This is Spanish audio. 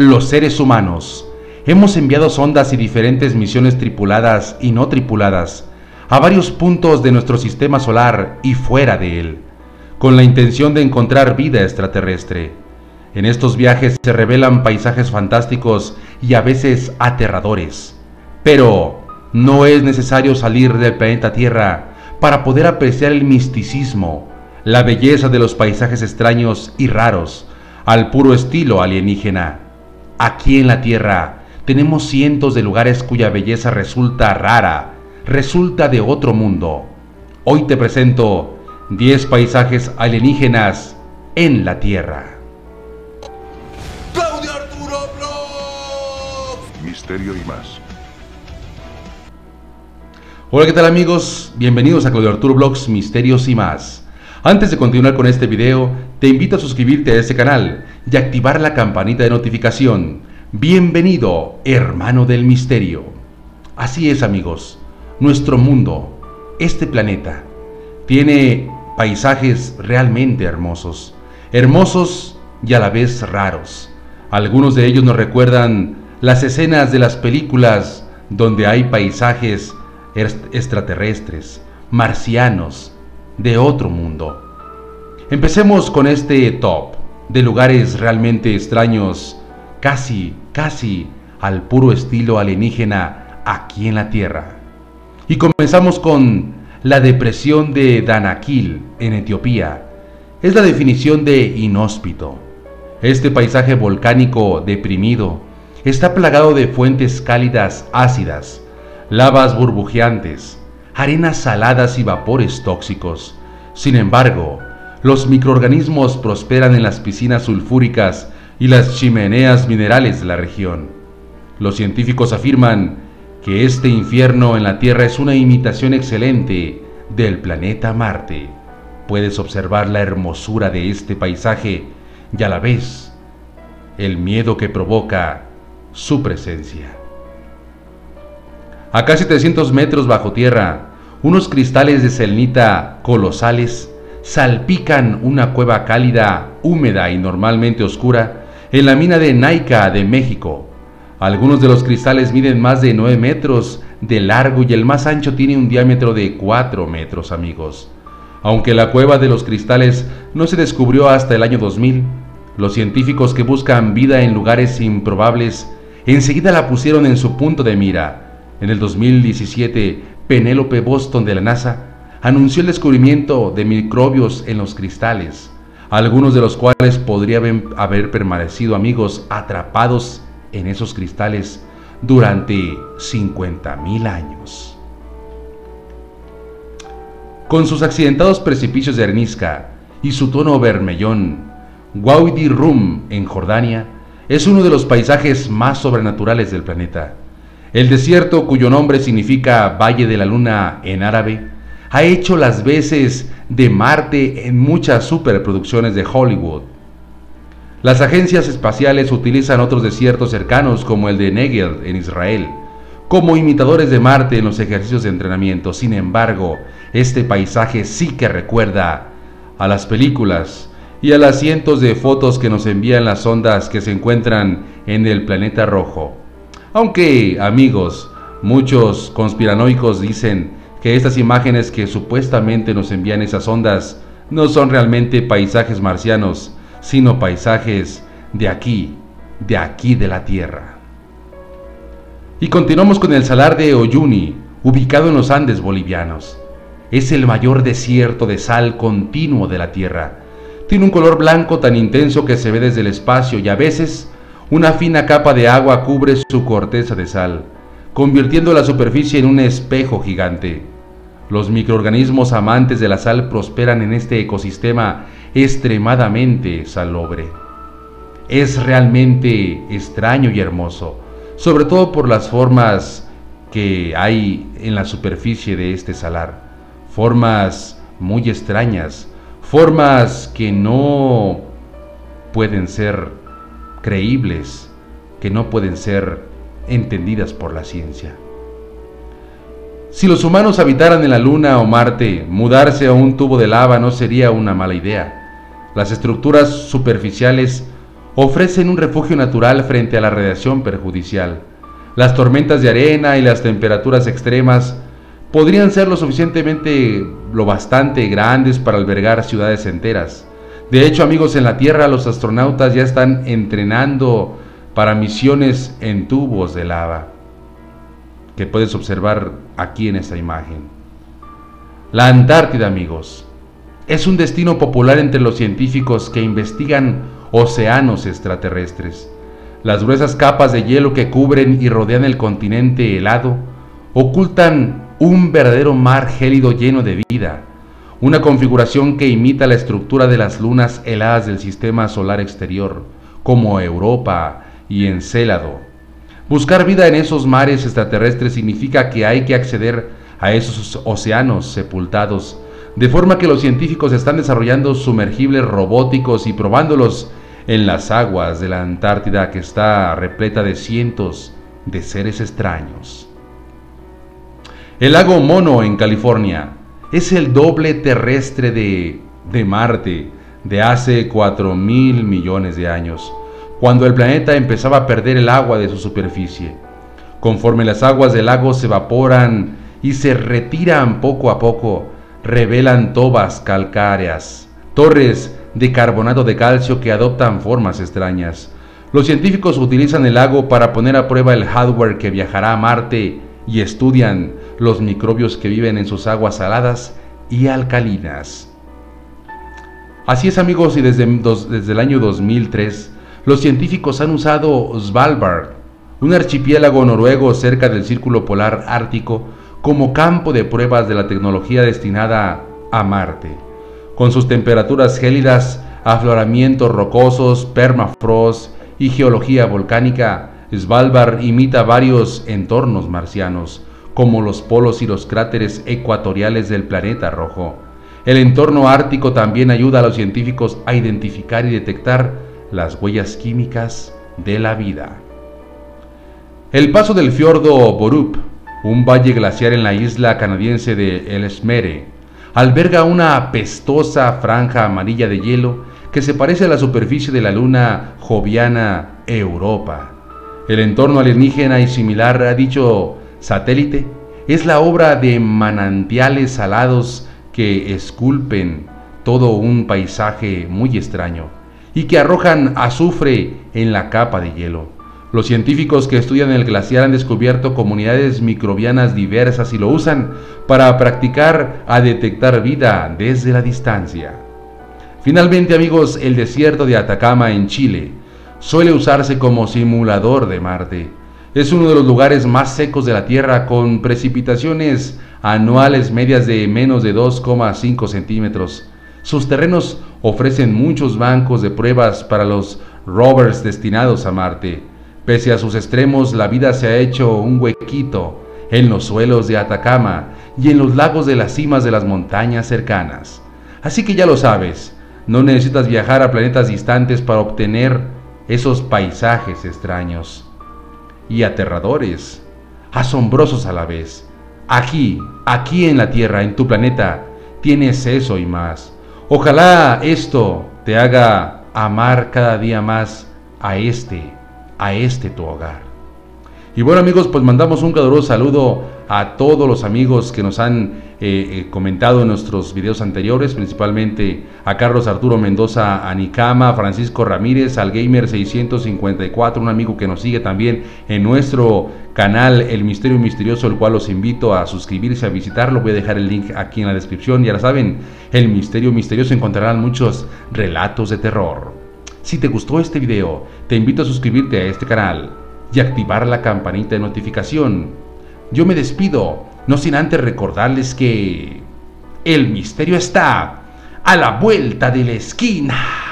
los seres humanos hemos enviado sondas y diferentes misiones tripuladas y no tripuladas a varios puntos de nuestro sistema solar y fuera de él, con la intención de encontrar vida extraterrestre. En estos viajes se revelan paisajes fantásticos y a veces aterradores, pero no es necesario salir del planeta Tierra para poder apreciar el misticismo, la belleza de los paisajes extraños y raros, al puro estilo alienígena. Aquí en la Tierra tenemos cientos de lugares cuya belleza resulta rara, resulta de otro mundo. Hoy te presento 10 paisajes alienígenas en la Tierra. Claudio Arturo Bro. Misterio y más. Hola, ¿qué tal amigos? Bienvenidos a Claudio Arturo Blogs Misterios y más. Antes de continuar con este video, te invito a suscribirte a este canal y activar la campanita de notificación. Bienvenido, hermano del misterio. Así es amigos, nuestro mundo, este planeta, tiene paisajes realmente hermosos, hermosos y a la vez raros. Algunos de ellos nos recuerdan las escenas de las películas donde hay paisajes extraterrestres, marcianos, de otro mundo. Empecemos con este top de lugares realmente extraños, casi, casi al puro estilo alienígena aquí en la Tierra. Y comenzamos con la depresión de Danakil en Etiopía. Es la definición de inhóspito. Este paisaje volcánico deprimido está plagado de fuentes cálidas ácidas, lavas burbujeantes, arenas saladas y vapores tóxicos. Sin embargo, los microorganismos prosperan en las piscinas sulfúricas y las chimeneas minerales de la región. Los científicos afirman que este infierno en la Tierra es una imitación excelente del planeta Marte. Puedes observar la hermosura de este paisaje y a la vez el miedo que provoca su presencia. A casi 300 metros bajo tierra, unos cristales de selenita colosales salpican una cueva cálida, húmeda y normalmente oscura en la mina de Naica de México. Algunos de los cristales miden más de 9 metros de largo y el más ancho tiene un diámetro de 4 metros, amigos. Aunque la cueva de los cristales no se descubrió hasta el año 2000, los científicos que buscan vida en lugares improbables enseguida la pusieron en su punto de mira en el 2017, Penélope Boston de la NASA anunció el descubrimiento de microbios en los cristales, algunos de los cuales podrían haber permanecido amigos atrapados en esos cristales durante 50.000 años. Con sus accidentados precipicios de arenisca y su tono vermellón, Wadi Rum en Jordania es uno de los paisajes más sobrenaturales del planeta. El desierto, cuyo nombre significa Valle de la Luna en árabe, ha hecho las veces de Marte en muchas superproducciones de Hollywood. Las agencias espaciales utilizan otros desiertos cercanos como el de Negev en Israel, como imitadores de Marte en los ejercicios de entrenamiento. Sin embargo, este paisaje sí que recuerda a las películas y a las cientos de fotos que nos envían las ondas que se encuentran en el planeta rojo. Aunque, amigos, muchos conspiranoicos dicen que estas imágenes que supuestamente nos envían esas ondas no son realmente paisajes marcianos, sino paisajes de aquí, de aquí de la Tierra. Y continuamos con el salar de Oyuni, ubicado en los Andes bolivianos. Es el mayor desierto de sal continuo de la Tierra. Tiene un color blanco tan intenso que se ve desde el espacio y a veces una fina capa de agua cubre su corteza de sal, convirtiendo la superficie en un espejo gigante. Los microorganismos amantes de la sal prosperan en este ecosistema extremadamente salobre. Es realmente extraño y hermoso, sobre todo por las formas que hay en la superficie de este salar. Formas muy extrañas, formas que no pueden ser creíbles que no pueden ser entendidas por la ciencia. Si los humanos habitaran en la Luna o Marte, mudarse a un tubo de lava no sería una mala idea. Las estructuras superficiales ofrecen un refugio natural frente a la radiación perjudicial. Las tormentas de arena y las temperaturas extremas podrían ser lo suficientemente, lo bastante grandes para albergar ciudades enteras. De hecho, amigos, en la Tierra los astronautas ya están entrenando para misiones en tubos de lava, que puedes observar aquí en esta imagen. La Antártida, amigos, es un destino popular entre los científicos que investigan océanos extraterrestres. Las gruesas capas de hielo que cubren y rodean el continente helado ocultan un verdadero mar gélido lleno de vida, una configuración que imita la estructura de las lunas heladas del sistema solar exterior, como Europa y Encélado. Buscar vida en esos mares extraterrestres significa que hay que acceder a esos océanos sepultados, de forma que los científicos están desarrollando sumergibles robóticos y probándolos en las aguas de la Antártida que está repleta de cientos de seres extraños. El lago Mono en California es el doble terrestre de, de Marte de hace 4 mil millones de años cuando el planeta empezaba a perder el agua de su superficie. Conforme las aguas del lago se evaporan y se retiran poco a poco, revelan tobas calcáreas, torres de carbonato de calcio que adoptan formas extrañas. Los científicos utilizan el lago para poner a prueba el hardware que viajará a Marte y estudian los microbios que viven en sus aguas saladas y alcalinas. Así es amigos y desde, el año 2003 los científicos han usado Svalbard, un archipiélago noruego cerca del Círculo Polar Ártico, como campo de pruebas de la tecnología destinada a Marte. Con sus temperaturas gélidas, afloramientos rocosos, permafrost y geología volcánica, Svalbard imita varios entornos marcianos, como los polos y los cráteres ecuatoriales del planeta rojo. El entorno ártico también ayuda a los científicos a identificar y detectar las huellas químicas de la vida. El paso del fiordo Borup, un valle glaciar en la isla canadiense de El Esmere, alberga una apestosa franja amarilla de hielo que se parece a la superficie de la luna joviana Europa. El entorno alienígena y similar a dicho satélite es la obra de manantiales salados que esculpen todo un paisaje muy extraño y que arrojan azufre en la capa de hielo. Los científicos que estudian el glaciar han descubierto comunidades microbianas diversas y lo usan para practicar a detectar vida desde la distancia. Finalmente amigos, el desierto de Atacama en Chile suele usarse como simulador de Marte. Es uno de los lugares más secos de la Tierra con precipitaciones anuales medias de menos de 2,5 centímetros. Sus terrenos ofrecen muchos bancos de pruebas para los rovers destinados a Marte. Pese a sus extremos, la vida se ha hecho un huequito en los suelos de Atacama y en los lagos de las cimas de las montañas cercanas. Así que ya lo sabes, no necesitas viajar a planetas distantes para obtener esos paisajes extraños y aterradores, asombrosos a la vez. Aquí, aquí en la Tierra, en tu planeta, tienes eso y más. Ojalá esto te haga amar cada día más a este, a este tu hogar. Y bueno amigos, pues mandamos un caluroso saludo a todos los amigos que nos han eh, eh, comentado en nuestros videos anteriores, principalmente a Carlos Arturo Mendoza Anicama, Francisco Ramírez, al Gamer 654, un amigo que nos sigue también en nuestro canal El Misterio Misterioso, el cual los invito a suscribirse, a visitarlo. Voy a dejar el link aquí en la descripción. Ya lo saben, El Misterio Misterioso encontrarán muchos relatos de terror. Si te gustó este video, te invito a suscribirte a este canal y activar la campanita de notificación. Yo me despido no sin antes recordarles que el misterio está a la vuelta de la esquina.